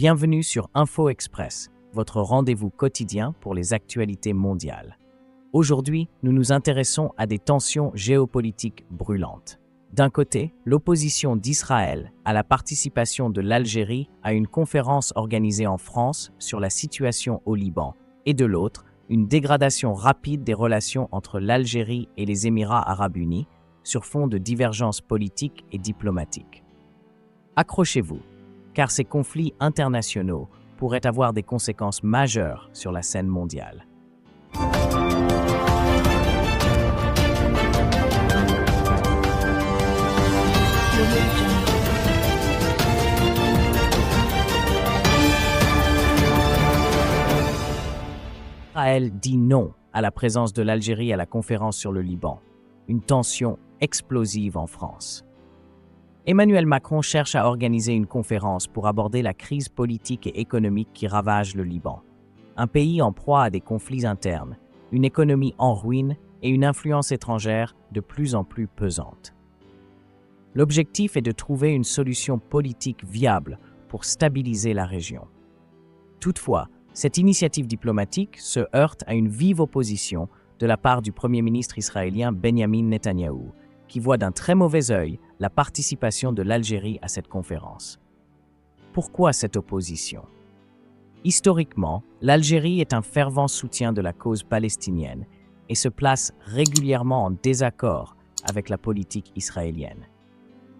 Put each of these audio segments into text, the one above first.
Bienvenue sur Info Express, votre rendez-vous quotidien pour les actualités mondiales. Aujourd'hui, nous nous intéressons à des tensions géopolitiques brûlantes. D'un côté, l'opposition d'Israël à la participation de l'Algérie à une conférence organisée en France sur la situation au Liban, et de l'autre, une dégradation rapide des relations entre l'Algérie et les Émirats arabes unis sur fond de divergences politiques et diplomatiques. Accrochez-vous, car ces conflits internationaux pourraient avoir des conséquences majeures sur la scène mondiale. Israël dit non à la présence de l'Algérie à la conférence sur le Liban. Une tension explosive en France. Emmanuel Macron cherche à organiser une conférence pour aborder la crise politique et économique qui ravage le Liban. Un pays en proie à des conflits internes, une économie en ruine et une influence étrangère de plus en plus pesante. L'objectif est de trouver une solution politique viable pour stabiliser la région. Toutefois, cette initiative diplomatique se heurte à une vive opposition de la part du Premier ministre israélien Benjamin Netanyahou, qui voit d'un très mauvais œil la participation de l'Algérie à cette conférence. Pourquoi cette opposition? Historiquement, l'Algérie est un fervent soutien de la cause palestinienne et se place régulièrement en désaccord avec la politique israélienne.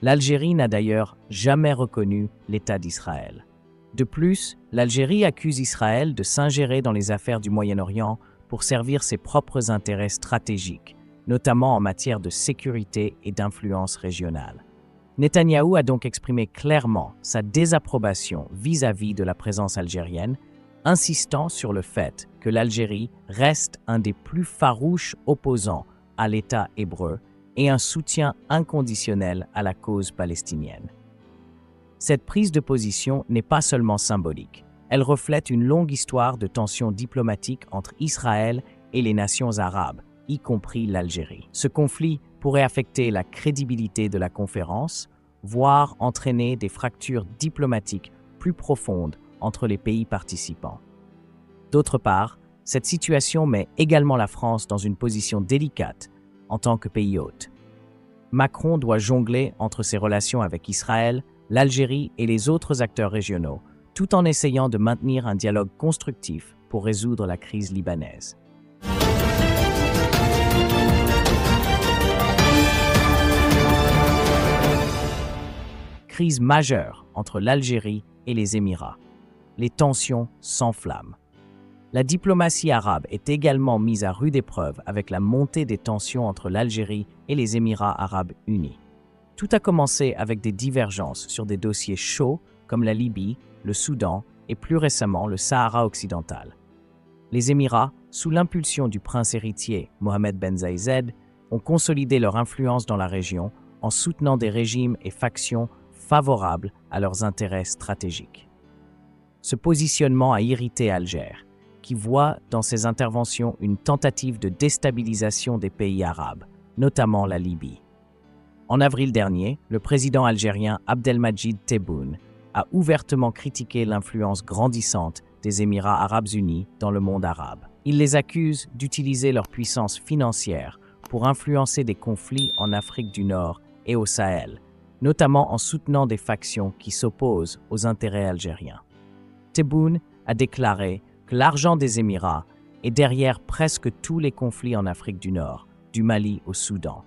L'Algérie n'a d'ailleurs jamais reconnu l'État d'Israël. De plus, l'Algérie accuse Israël de s'ingérer dans les affaires du Moyen-Orient pour servir ses propres intérêts stratégiques, notamment en matière de sécurité et d'influence régionale. Netanyahou a donc exprimé clairement sa désapprobation vis-à-vis de la présence algérienne, insistant sur le fait que l'Algérie reste un des plus farouches opposants à l'État hébreu et un soutien inconditionnel à la cause palestinienne. Cette prise de position n'est pas seulement symbolique, elle reflète une longue histoire de tensions diplomatiques entre Israël et les nations arabes, y compris l'Algérie. Ce conflit pourrait affecter la crédibilité de la conférence, voire entraîner des fractures diplomatiques plus profondes entre les pays participants. D'autre part, cette situation met également la France dans une position délicate en tant que pays hôte. Macron doit jongler entre ses relations avec Israël, l'Algérie et les autres acteurs régionaux, tout en essayant de maintenir un dialogue constructif pour résoudre la crise libanaise. Crise majeure entre l'Algérie et les Émirats. Les tensions s'enflamment. La diplomatie arabe est également mise à rude épreuve avec la montée des tensions entre l'Algérie et les Émirats arabes unis. Tout a commencé avec des divergences sur des dossiers chauds comme la Libye, le Soudan et plus récemment le Sahara occidental. Les Émirats, sous l'impulsion du prince héritier Mohamed Ben Zayed, ont consolidé leur influence dans la région en soutenant des régimes et factions favorables à leurs intérêts stratégiques. Ce positionnement a irrité Alger, qui voit dans ses interventions une tentative de déstabilisation des pays arabes, notamment la Libye. En avril dernier, le président algérien Abdelmajid Tebboune a ouvertement critiqué l'influence grandissante des Émirats arabes unis dans le monde arabe. Il les accuse d'utiliser leur puissance financière pour influencer des conflits en Afrique du Nord et au Sahel, notamment en soutenant des factions qui s'opposent aux intérêts algériens. Tebboune a déclaré que l'argent des Émirats est derrière presque tous les conflits en Afrique du Nord, du Mali au Soudan.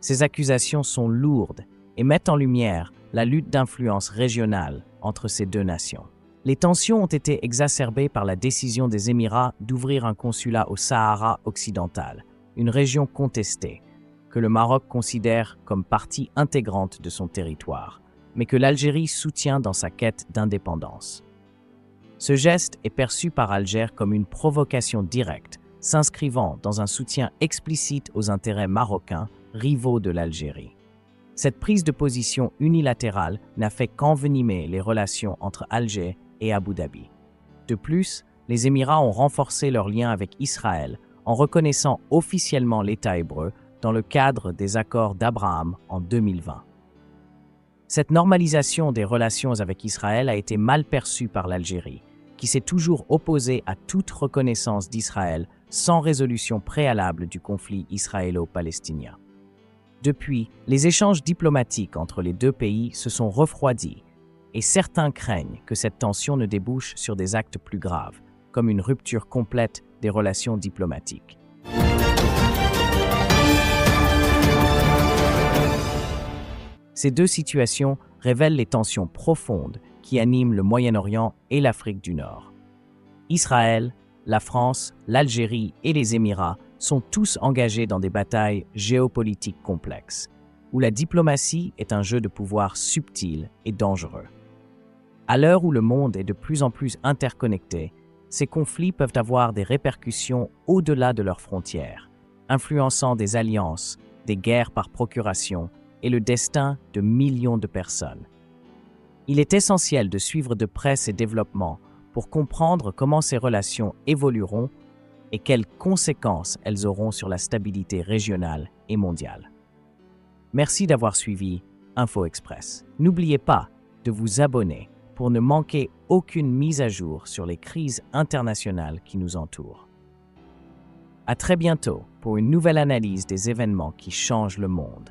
Ces accusations sont lourdes et mettent en lumière la lutte d'influence régionale entre ces deux nations. Les tensions ont été exacerbées par la décision des Émirats d'ouvrir un consulat au Sahara occidental, une région contestée, que le Maroc considère comme partie intégrante de son territoire, mais que l'Algérie soutient dans sa quête d'indépendance. Ce geste est perçu par Alger comme une provocation directe, s'inscrivant dans un soutien explicite aux intérêts marocains, rivaux de l'Algérie. Cette prise de position unilatérale n'a fait qu'envenimer les relations entre Alger et Abu Dhabi. De plus, les Émirats ont renforcé leurs liens avec Israël en reconnaissant officiellement l'État hébreu dans le cadre des accords d'Abraham en 2020. Cette normalisation des relations avec Israël a été mal perçue par l'Algérie, qui s'est toujours opposée à toute reconnaissance d'Israël sans résolution préalable du conflit israélo-palestinien. Depuis, les échanges diplomatiques entre les deux pays se sont refroidis et certains craignent que cette tension ne débouche sur des actes plus graves, comme une rupture complète des relations diplomatiques. Ces deux situations révèlent les tensions profondes qui animent le Moyen-Orient et l'Afrique du Nord. Israël, la France, l'Algérie et les Émirats sont tous engagés dans des batailles géopolitiques complexes, où la diplomatie est un jeu de pouvoir subtil et dangereux. À l'heure où le monde est de plus en plus interconnecté, ces conflits peuvent avoir des répercussions au-delà de leurs frontières, influençant des alliances, des guerres par procuration et le destin de millions de personnes. Il est essentiel de suivre de près ces développements pour comprendre comment ces relations évolueront et quelles conséquences elles auront sur la stabilité régionale et mondiale. Merci d'avoir suivi Info Express. N'oubliez pas de vous abonner pour ne manquer aucune mise à jour sur les crises internationales qui nous entourent. À très bientôt pour une nouvelle analyse des événements qui changent le monde.